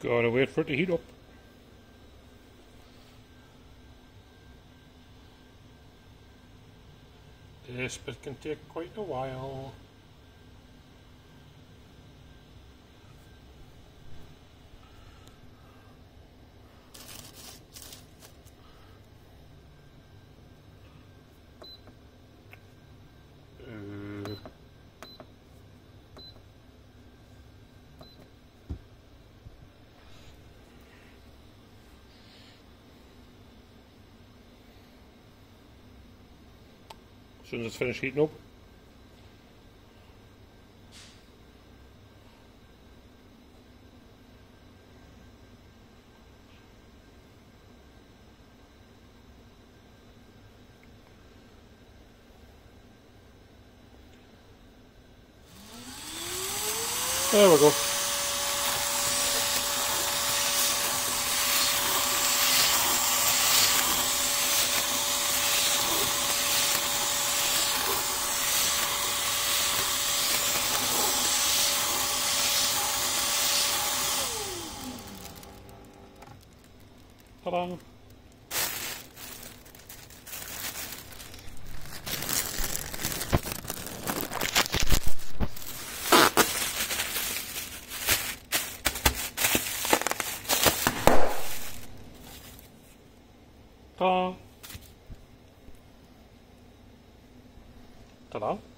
Gotta wait for it to heat up. This bit can take quite a while. Zullen ze het verder schieten? There we go. Ta-da! Ta-da! Ta-da!